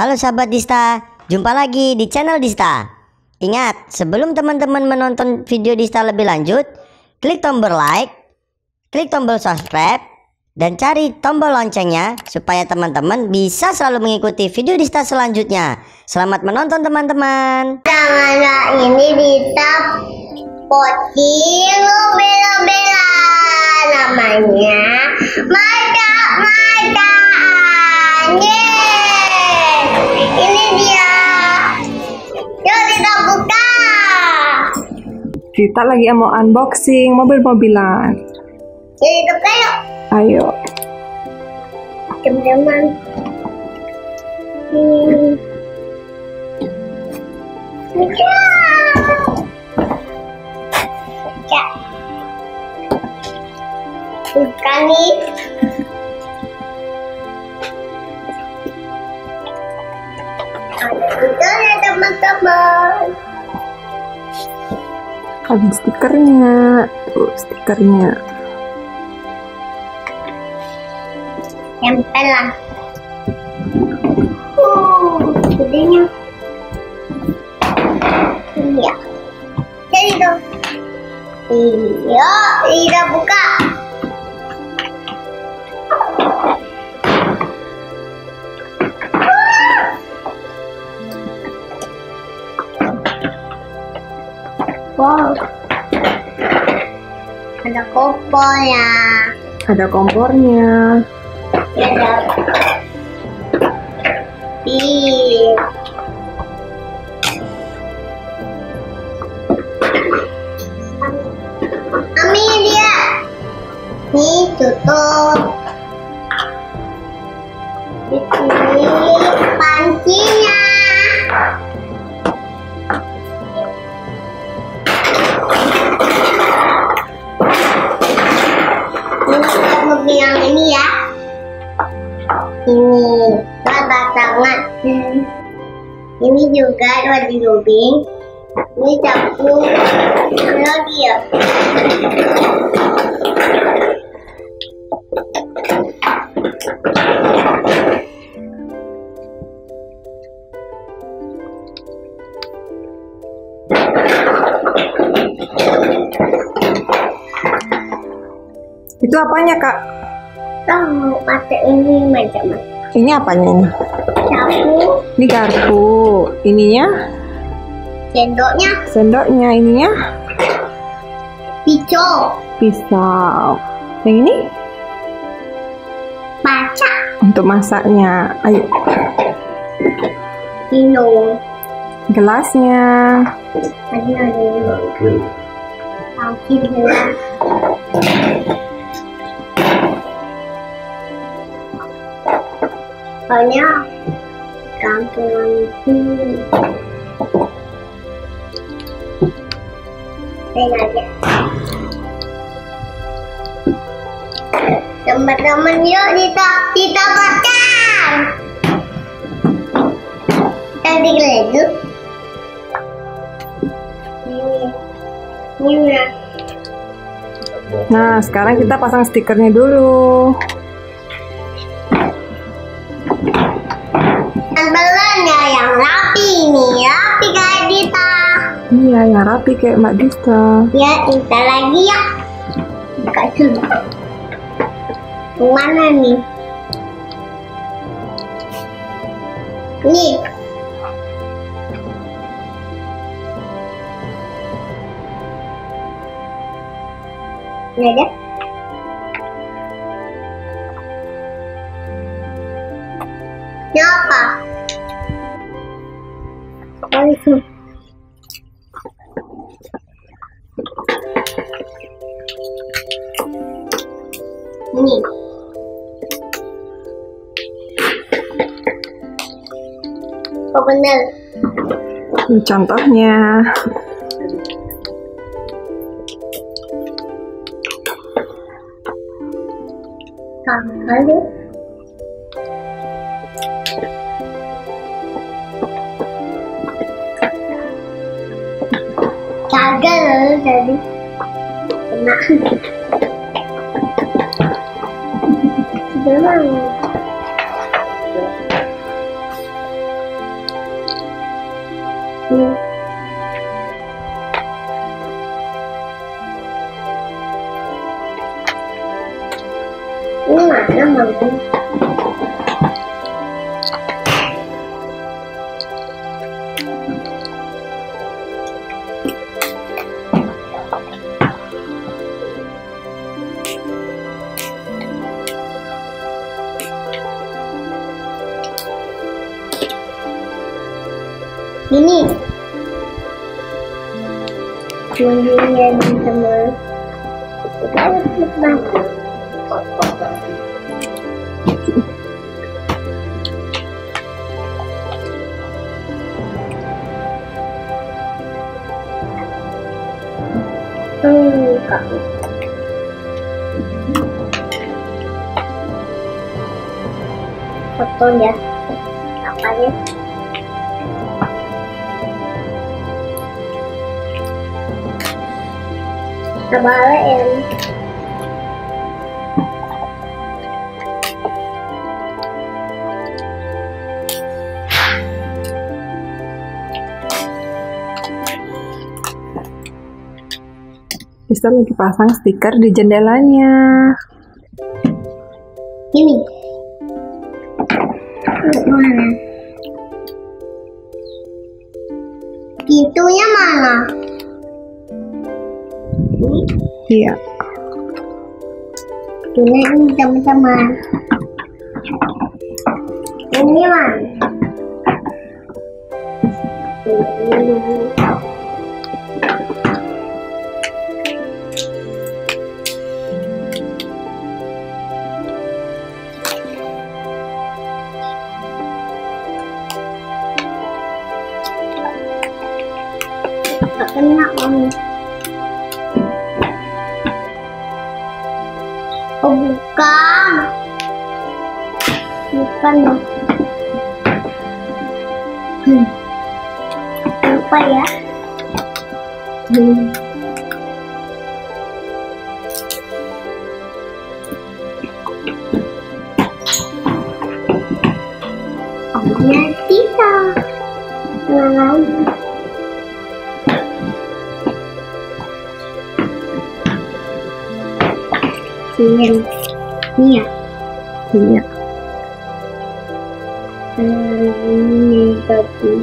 Halo sahabat Dista, jumpa lagi di channel Dista. Ingat, sebelum teman-teman menonton video Dista lebih lanjut, klik tombol like, klik tombol subscribe, dan cari tombol loncengnya supaya teman-teman bisa selalu mengikuti video Dista selanjutnya. Selamat menonton teman-teman. Tangan ini Dista pocing bela-bela namanya mata mata Kita lagi mau unboxing mobil-mobilan. jadi yuk Ayo. teman-teman hmm. Ya. Ya. Buka nih. Itu ya teman-teman. Ada stikernya. Tuh, stikernya. Tempel lah. Uh, gedenya. Iya. Jadi dong. Iya, kita buka. Ada kompor ya. Ada kompornya. Ada pil. Ami dia. Nih tutup. Di sini pancinya. Juga buat di lubing. Ini campur lagi ya. Itu apanya, Kak? Tahu pakai ini macam-macam. Ini apanya ini? Sapu, Ini garpu. Ininya sendoknya, sendoknya, ininya pisau, pisau. Yang ini baca, untuk masaknya. Ayo, minum. gelasnya. Tadi ada Tangki gelas. Banyak aja. Teman-teman yuk kita kita makan. Tadi lagi. Nah, sekarang kita pasang stikernya dulu. Iya, yang rapi kayak Mbak Dista. Ya, kita lagi ya. Buka dulu. Mana nih? Nih. Ini ada. Ini apa? Oh, itu. Ini. Oh. Ini contohnya. Kali. Kagak tadi. Kena. belarus Ini. Kunjungnya teman. Hmm. Foto ya. Apa ya? Kebalik ya. Dista lagi pasang stiker di jendelanya. Ini. Mana? Pintunya mana? Iya. Ini teman-teman. Ini mana? Ini. Tak kena. Bukan. Bukan loh. Hmm. Lupa ya. Hmm. Omnya Tita. Selamat. Siang. Iya. Iya. Ini tadi.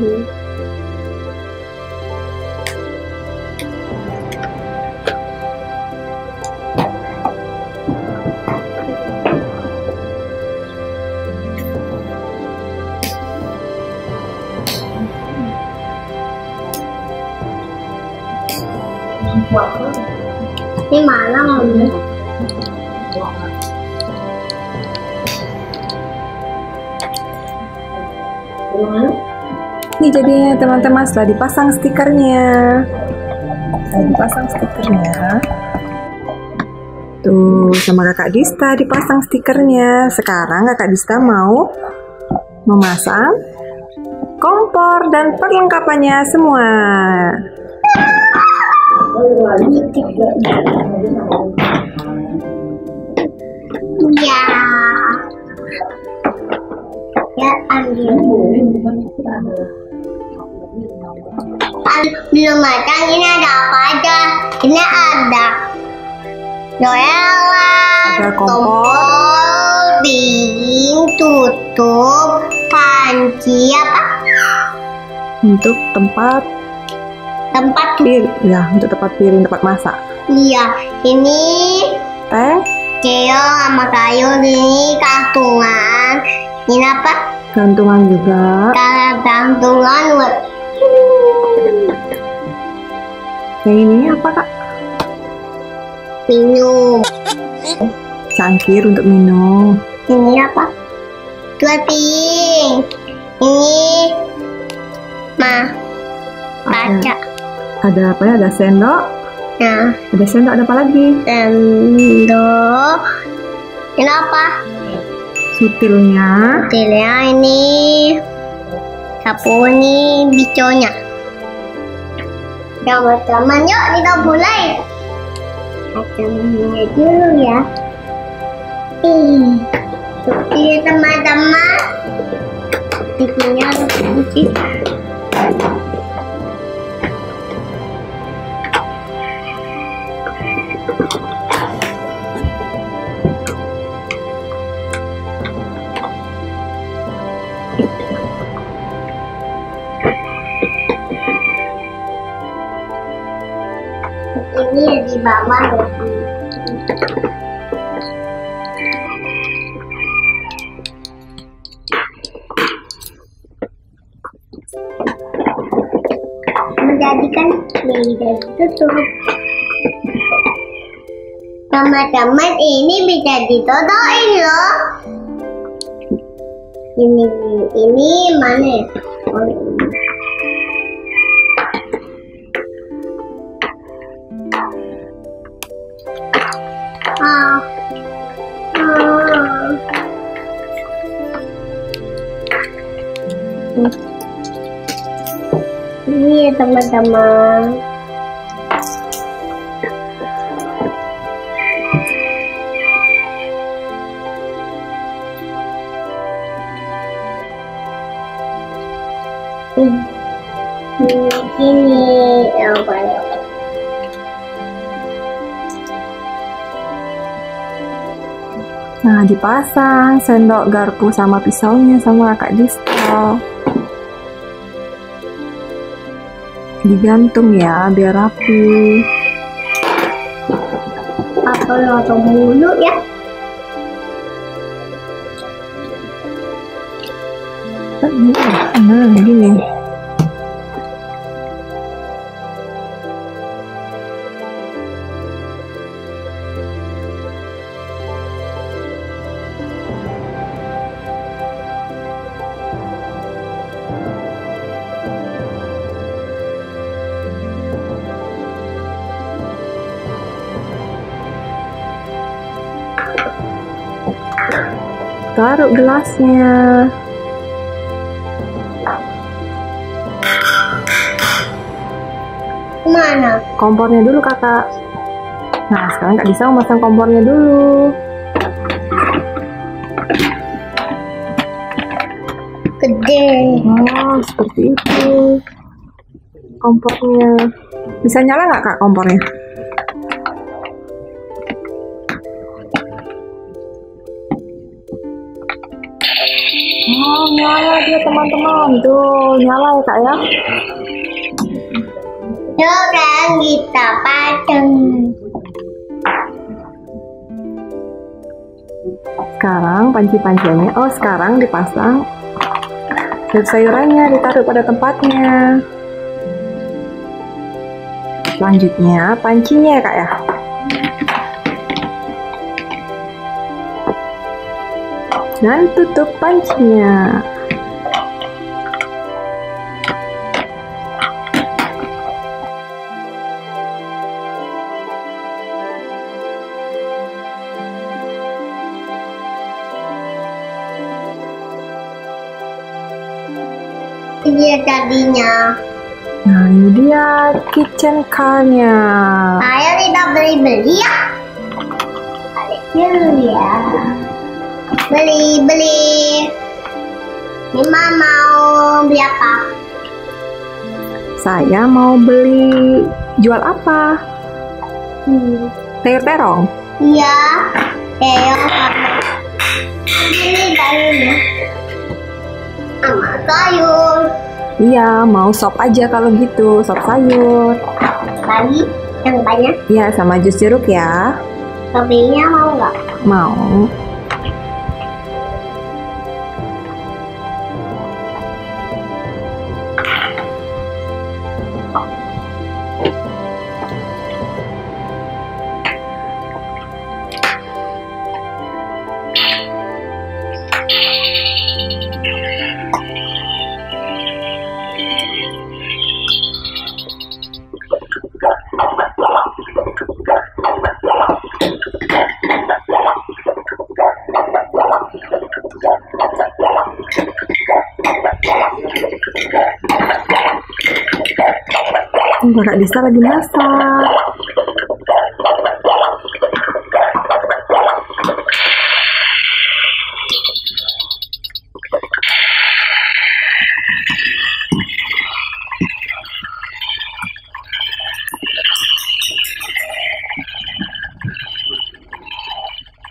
Ini mana ngomongnya? Ini jadinya teman-teman setelah dipasang stikernya. Setelah dipasang stikernya. Tuh, sama kakak Dista dipasang stikernya. Sekarang kakak Dista mau memasang kompor dan perlengkapannya semua. Iya. Ya ambil. Am- belum matang ini ada apa aja? Ini ada Noella, Ada kompor. tutup, panci apa? Untuk tempat Tempat piring, ya untuk tempat piring, tempat masak. Iya, ini Teh, Ceo sama kayu ini kantungan. Ini apa? gantungan juga. Kantungan buat Yang ini apa kak? minum. Cangkir untuk minum. Ini apa? Dua piring. Ini mah kaca. Ada apa ya? Ada sendok. Nah, Ada sendok. Ada apa lagi? sendok. Ini apa? Sutilnya. Tilnya ini sapu ini biconya. Teman-teman, yuk kita mulai. Kacamanya dulu ya. Ih, Oke teman-teman. TV-nya harus dikunci. di bawah loh. Menjadikan lidah tutup. Teman-teman ini bisa ditodoin loh. Ini ini mana? ya? Oh, Ini ya teman-teman. Hmm. Ini apa Nah, dipasang sendok garpu sama pisaunya sama kakak Dista. Digantung ya, biar rapi. Apa atau mulu ya? Nah, gini. Taruh gelasnya. Mana? Kompornya dulu kakak. Nah, sekarang kak Disa mau masang kompornya dulu. Gede. Oh, seperti itu. Kompornya. Bisa nyala nggak kak kompornya? Nyala dia teman-teman. Tuh, nyala ya kak ya. Sekarang kita pasang. Sekarang panci-panciannya, oh sekarang dipasang sayur-sayurannya ditaruh pada tempatnya. Selanjutnya pancinya ya kak ya. Dan tutup pancinya. Tadinya. Nah ini dia kitchen car-nya. Saya tidak beli-beli ya. Beli ya. Beli-beli. Mama mau beli apa? Saya mau beli jual apa? Hmm. Sayur terong. Iya. Teo sama. Ini sayurnya. Sama sayur. Iya, mau sop aja kalau gitu, sop sayur. Lagi yang banyak. Iya, sama jus jeruk ya. Toppingnya mau nggak? Mau. Kakak Dista lagi masak.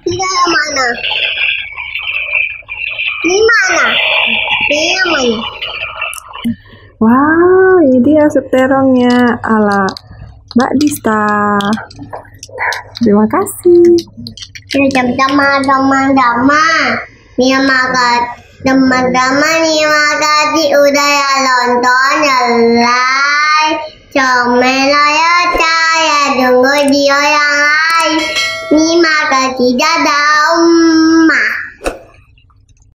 Yang mana? Ini mana? Ini mana? Wow, ini dia sup terongnya ala Mbak Dista. Terima kasih. Teman-teman, teman-teman, terima kasih. Kasih udah ya nonton, ya like, komen, ya saya tunggu video yang lain. Terima kasih, dadah.